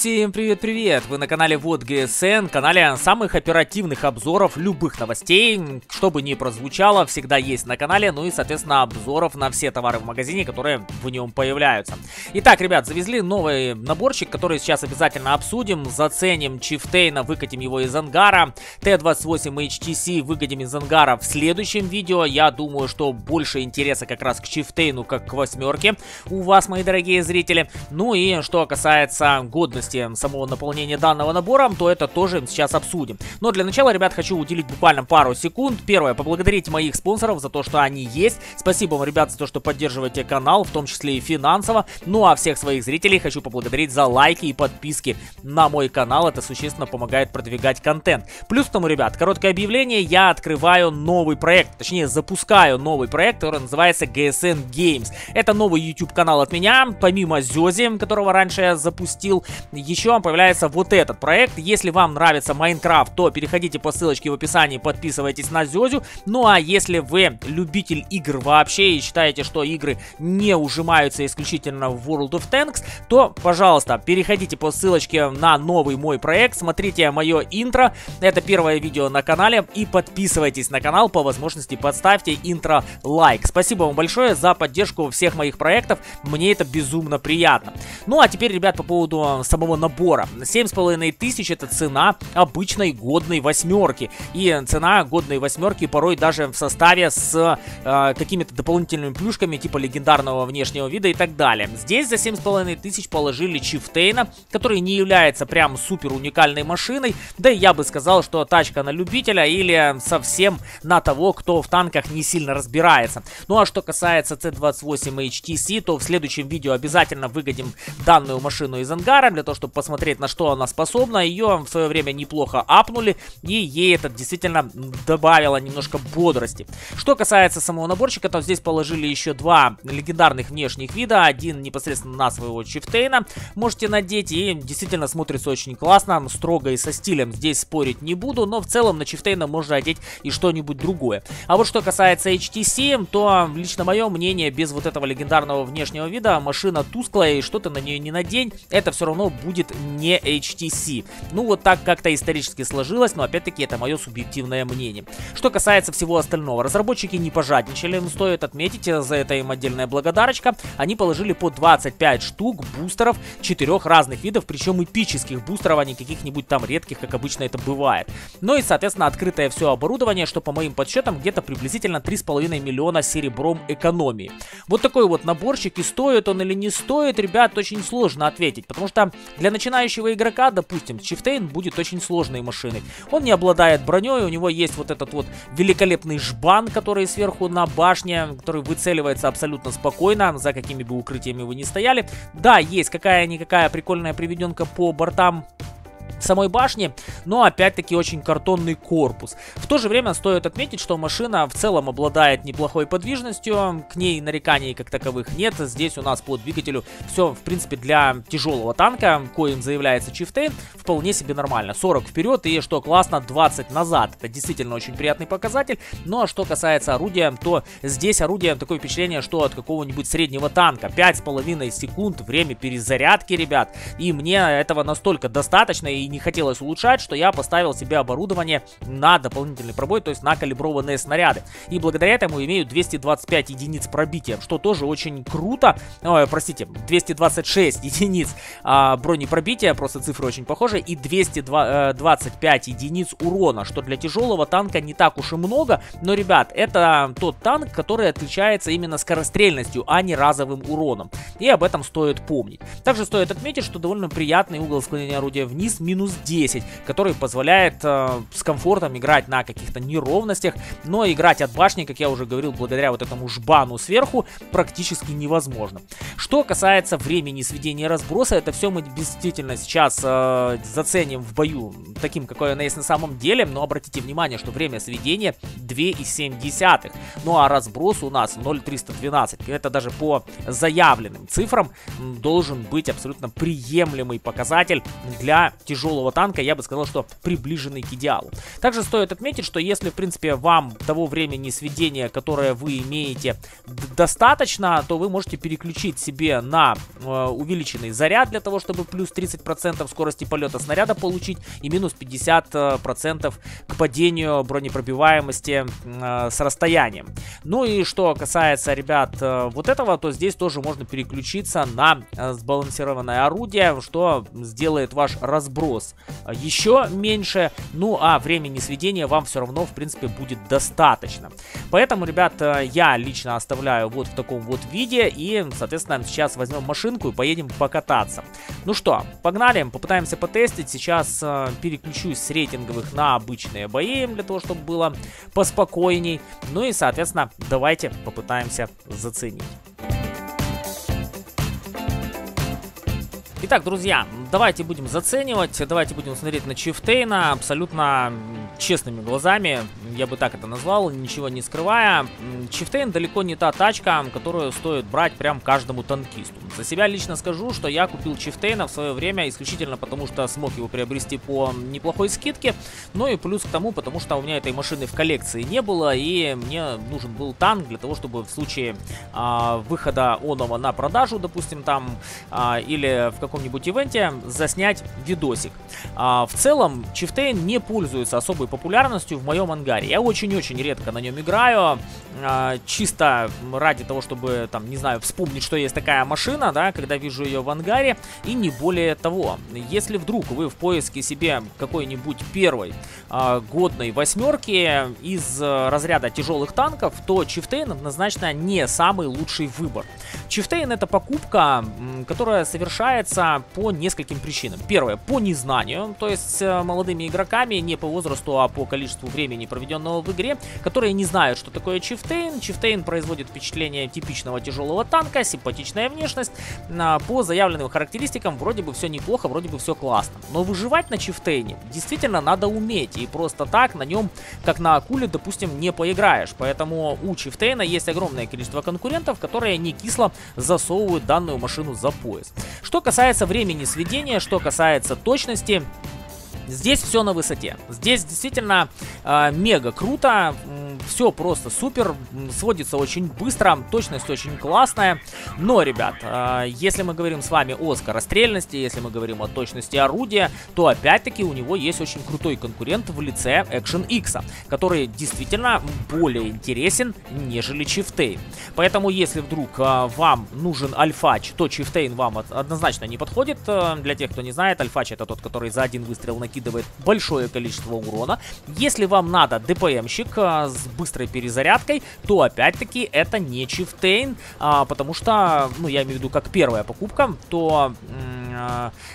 Всем привет-привет! Вы на канале Вот ГСН, канале самых оперативных обзоров любых новостей. Что бы ни прозвучало, всегда есть на канале, ну и, соответственно, обзоров на все товары в магазине, которые в нем появляются. Итак, ребят, завезли новый наборчик, который сейчас обязательно обсудим. Заценим Чифтейна, выкатим его из ангара. Т-28 HTC выкатим из ангара в следующем видео. Я думаю, что больше интереса как раз к Чифтейну, как к восьмерке у вас, мои дорогие зрители. Ну и что касается годности особенности самого наполнения данного набора, то это тоже сейчас обсудим. Но для начала, ребят, хочу уделить буквально пару секунд. Первое, поблагодарить моих спонсоров за то, что они есть. Спасибо вам, ребят, за то, что поддерживаете канал, в том числе и финансово. Ну а всех своих зрителей хочу поблагодарить за лайки и подписки на мой канал. Это существенно помогает продвигать контент. Плюс к тому, ребят, короткое объявление. Я открываю новый проект, точнее запускаю новый проект, который называется GSN Games. Это новый YouTube канал от меня, помимо Зёзи, которого раньше я запустил еще появляется вот этот проект. Если вам нравится Майнкрафт, то переходите по ссылочке в описании, подписывайтесь на Зёзю. Ну а если вы любитель игр вообще и считаете, что игры не ужимаются исключительно в World of Tanks, то, пожалуйста, переходите по ссылочке на новый мой проект, смотрите мое интро, это первое видео на канале, и подписывайтесь на канал, по возможности подставьте интро лайк. Спасибо вам большое за поддержку всех моих проектов, мне это безумно приятно. Ну а теперь, ребят, по поводу самого самого набора. 7,5 тысяч это цена обычной годной восьмерки. И цена годной восьмерки порой даже в составе с э, какими-то дополнительными плюшками типа легендарного внешнего вида и так далее. Здесь за 7,5 тысяч положили Чифтейна, который не является прям супер уникальной машиной. Да и я бы сказал, что тачка на любителя или совсем на того, кто в танках не сильно разбирается. Ну а что касается C28 HTC, то в следующем видео обязательно выгодим данную машину из ангара для того, чтобы посмотреть, на что она способна. Ее в свое время неплохо апнули, и ей это действительно добавило немножко бодрости. Что касается самого наборчика, то здесь положили еще два легендарных внешних вида. Один непосредственно на своего Чифтейна можете надеть, и действительно смотрится очень классно, строго и со стилем. Здесь спорить не буду, но в целом на Чифтейна можно одеть и что-нибудь другое. А вот что касается HTC, то лично мое мнение, без вот этого легендарного внешнего вида, машина тусклая, и что то на нее не надень, это все равно будет будет не HTC. Ну, вот так как-то исторически сложилось, но опять-таки это мое субъективное мнение. Что касается всего остального, разработчики не пожадничали, стоит отметить, э, за это им отдельная благодарочка. Они положили по 25 штук бустеров четырех разных видов, причем эпических бустеров, а не каких-нибудь там редких, как обычно это бывает. Ну и, соответственно, открытое все оборудование, что по моим подсчетам где-то приблизительно 3,5 миллиона серебром экономии. Вот такой вот наборчик, и стоит он или не стоит, ребят, очень сложно ответить, потому что для начинающего игрока, допустим, Чифтейн будет очень сложной машиной. Он не обладает броней, у него есть вот этот вот великолепный жбан, который сверху на башне, который выцеливается абсолютно спокойно, за какими бы укрытиями вы ни стояли. Да, есть какая-никакая прикольная приведенка по бортам самой башни, но опять-таки очень картонный корпус. В то же время стоит отметить, что машина в целом обладает неплохой подвижностью, к ней нареканий как таковых нет. Здесь у нас по двигателю все, в принципе, для тяжелого танка, коим заявляется Чифтейн, вполне себе нормально. 40 вперед и, что классно, 20 назад. Это действительно очень приятный показатель. Ну а что касается орудия, то здесь орудие такое впечатление, что от какого-нибудь среднего танка. 5,5 секунд время перезарядки, ребят. И мне этого настолько достаточно и не хотелось улучшать, что я поставил себе оборудование на дополнительный пробой, то есть на калиброванные снаряды. И благодаря этому имею 225 единиц пробития, что тоже очень круто. Ой, простите, 226 единиц а, бронепробития, просто цифры очень похожи, и 225 э, единиц урона, что для тяжелого танка не так уж и много, но, ребят, это тот танк, который отличается именно скорострельностью, а не разовым уроном. И об этом стоит помнить. Также стоит отметить, что довольно приятный угол склонения орудия вниз, минус минус 10, который позволяет э, с комфортом играть на каких-то неровностях, но играть от башни, как я уже говорил, благодаря вот этому жбану сверху, практически невозможно. Что касается времени сведения разброса, это все мы действительно сейчас э, заценим в бою таким, какое оно есть на самом деле, но обратите внимание, что время сведения 2,7. Ну а разброс у нас 0,312. Это даже по заявленным цифрам должен быть абсолютно приемлемый показатель для тяжелого тяжелого танка, я бы сказал, что приближенный к идеалу. Также стоит отметить, что если, в принципе, вам того времени сведения, которое вы имеете, достаточно, то вы можете переключить себе на э, увеличенный заряд для того, чтобы плюс 30% скорости полета снаряда получить и минус 50% к падению бронепробиваемости э, с расстоянием. Ну и что касается, ребят, э, вот этого, то здесь тоже можно переключиться на э, сбалансированное орудие, что сделает ваш разброс еще меньше, ну а времени сведения вам все равно, в принципе, будет достаточно. Поэтому, ребят, э, я лично оставляю вот в таком вот виде и, соответственно, сейчас возьмем машинку и поедем покататься. Ну что, погнали, попытаемся потестить. Сейчас э, переключусь с рейтинговых на обычные бои, для того, чтобы было поспокойней. Ну и, соответственно, давайте попытаемся заценить. Итак, друзья, давайте будем заценивать, давайте будем смотреть на Чифтейна абсолютно честными глазами, я бы так это назвал, ничего не скрывая. Чифтейн далеко не та тачка, которую стоит брать прям каждому танкисту. За себя лично скажу, что я купил Чифтейна в свое время исключительно потому, что смог его приобрести по неплохой скидке, ну и плюс к тому, потому что у меня этой машины в коллекции не было, и мне нужен был танк для того, чтобы в случае а, выхода онова на продажу, допустим, там, а, или в каком-нибудь ивенте заснять видосик. А, в целом, Чифтейн не пользуется особой популярностью в моем ангаре. Я очень-очень редко на нем играю, а, чисто ради того, чтобы, там, не знаю, вспомнить, что есть такая машина, да, когда вижу ее в ангаре, и не более того. Если вдруг вы в поиске себе какой-нибудь первой а, годной восьмерки из разряда тяжелых танков, то Чифтейн однозначно не самый лучший выбор. Чифтейн это покупка, которая совершается по нескольким причинам. Первое, по незнанию, то есть э, молодыми игроками, не по возрасту, а по количеству времени, проведенного в игре, которые не знают, что такое Чифтейн. Чифтейн производит впечатление типичного тяжелого танка, симпатичная внешность. По заявленным характеристикам вроде бы все неплохо, вроде бы все классно. Но выживать на Чифтейне действительно надо уметь, и просто так на нем, как на акуле, допустим, не поиграешь. Поэтому у Чифтейна есть огромное количество конкурентов, которые не кисло засовывают данную машину за пояс. Что касается времени сведения, что касается точности, Здесь все на высоте. Здесь действительно э, мега круто. Все просто супер. Сводится очень быстро. Точность очень классная. Но, ребят, э, если мы говорим с вами о скорострельности, если мы говорим о точности орудия, то опять-таки у него есть очень крутой конкурент в лице Action X, который действительно более интересен, нежели Chieftain. Поэтому, если вдруг э, вам нужен альфач, то Chieftain вам однозначно не подходит. Э, для тех, кто не знает, альфач это тот, который за один выстрел накидывает накидывает большое количество урона. Если вам надо ДПМщик а, с быстрой перезарядкой, то опять-таки это не Чифтейн, а, потому что, ну я имею в виду как первая покупка, то а,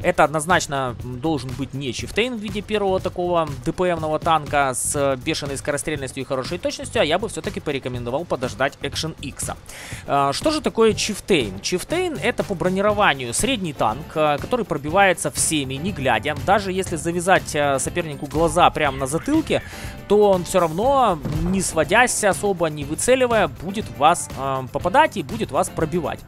это однозначно должен быть не Чифтейн в виде первого такого ДПМного танка с бешеной скорострельностью и хорошей точностью, а я бы все-таки порекомендовал подождать Action X. А, что же такое Чифтейн? Чифтейн это по бронированию средний танк, а, который пробивается всеми, не глядя. Даже если завязать сопернику глаза прямо на затылке, то он все равно, не сводясь особо, не выцеливая, будет вас попадать и будет вас пробивать.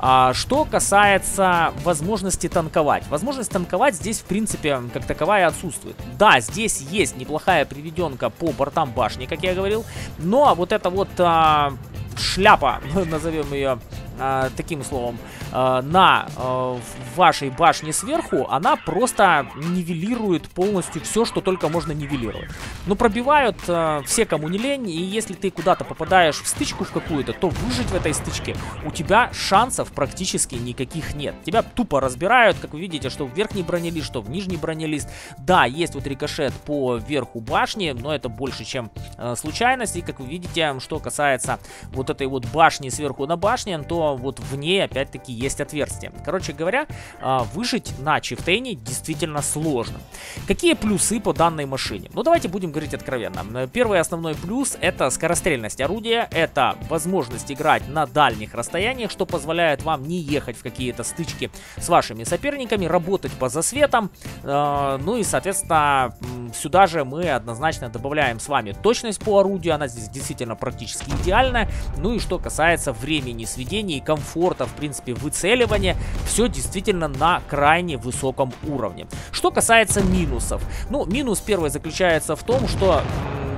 А, что касается возможности танковать. Возможность танковать здесь, в принципе, как таковая отсутствует. Да, здесь есть неплохая приведенка по бортам башни, как я говорил, но вот эта вот а, шляпа, назовем ее а, таким словом, а, на а, вашей башне сверху, она просто нивелирует полностью все, что только можно нивелировать. Но пробивают а, все, кому не лень, и если ты куда-то попадаешь в стычку в какую-то, то выжить в этой стычке у тебя шансов практически никаких нет. Тебя тупо разбирают, как вы видите, что в верхний бронелист, что в нижний бронелист. Да, есть вот рикошет по верху башни, но это больше, чем э, случайность. И как вы видите, что касается вот этой вот башни сверху на башне, то вот в ней опять-таки есть отверстие. Короче говоря, а, выжить на чифтейне действительно сложно. Какие плюсы по данной машине? Ну давайте будем говорить откровенно. Первый основной плюс это скорострельность орудия, это возможность играть на дальних расстояниях, что позволяет вам не ехать в какие-то стычки с вашими соперниками, работать по засветам. Ну и соответственно сюда же мы однозначно добавляем с вами точность по орудию, она здесь действительно практически идеальная. Ну и что касается времени сведения движении, комфорта, в принципе, выцеливания, все действительно на крайне высоком уровне. Что касается минусов. Ну, минус первый заключается в том, что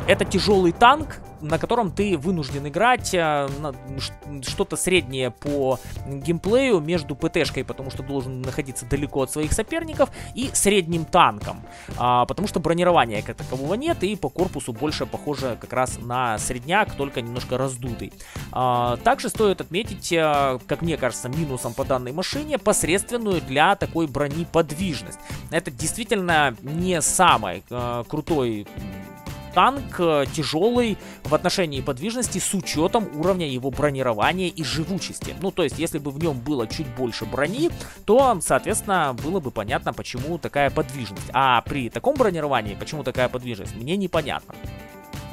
это тяжелый танк, на котором ты вынужден играть э, что-то среднее по геймплею между ПТшкой, потому что должен находиться далеко от своих соперников, и средним танком, а, потому что бронирования как такового нет, и по корпусу больше похоже как раз на средняк, только немножко раздутый. А, также стоит отметить, а, как мне кажется, минусом по данной машине посредственную для такой брони подвижность. Это действительно не самый а, крутой танк э, тяжелый в отношении подвижности с учетом уровня его бронирования и живучести. Ну, то есть, если бы в нем было чуть больше брони, то, соответственно, было бы понятно, почему такая подвижность. А при таком бронировании, почему такая подвижность, мне непонятно.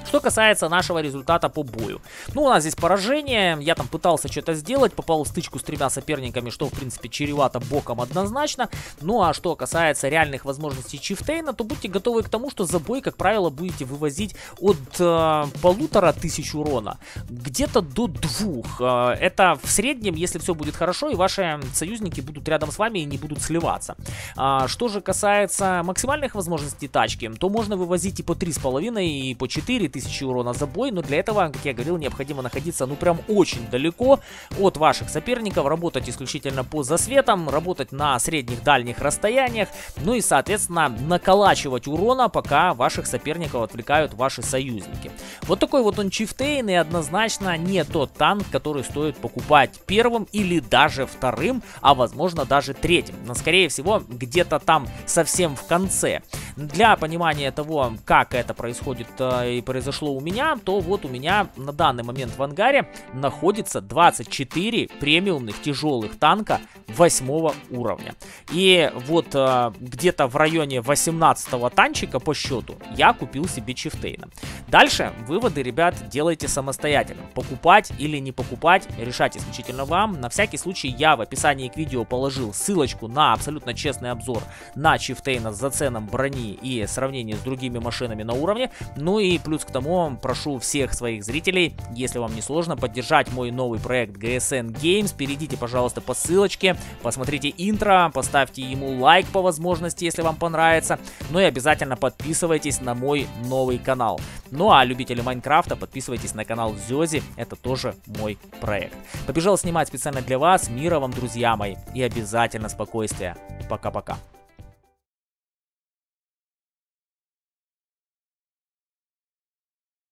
Что касается нашего результата по бою. Ну, у нас здесь поражение. Я там пытался что-то сделать, попал в стычку с тремя соперниками, что, в принципе, чревато боком однозначно. Ну, а что касается реальных возможностей Чифтейна, то будьте готовы к тому, что за бой, как правило, будете вывозить от э, полутора тысяч урона где-то до двух. Э, это в среднем, если все будет хорошо, и ваши союзники будут рядом с вами и не будут сливаться. А, что же касается максимальных возможностей тачки, то можно вывозить и по 3,5, и по 4 тысячи урона за бой, но для этого, как я говорил, необходимо находиться, ну, прям очень далеко от ваших соперников, работать исключительно по засветам, работать на средних дальних расстояниях, ну и, соответственно, наколачивать урона, пока ваших соперников отвлекают ваши союзники. Вот такой вот он чифтейн и однозначно не тот танк, который стоит покупать первым или даже вторым, а возможно даже третьим. Но скорее всего где-то там совсем в конце. Для понимания того, как это происходит э, и произошло у меня, то вот у меня на данный момент в ангаре находится 24 премиумных тяжелых танка 8 уровня. И вот э, где-то в районе 18 танчика по счету я купил себе чифтейна. Дальше выводы, ребят, делайте самостоятельно. Покупать или не покупать, решать исключительно вам. На всякий случай я в описании к видео положил ссылочку на абсолютно честный обзор на чифтейна с заценом брони и сравнении с другими машинами на уровне. Ну и плюс к тому, прошу всех своих зрителей, если вам не сложно, поддержать мой новый проект GSN Games. Перейдите, пожалуйста, по ссылочке, посмотрите интро, поставьте ему лайк по возможности, если вам понравится. Ну и обязательно подписывайтесь на мой новый канал. Ну а любители Майнкрафта, подписывайтесь на канал Зёзи, это тоже мой проект. Побежал снимать специально для вас, мира вам, друзья мои, и обязательно спокойствия. Пока-пока.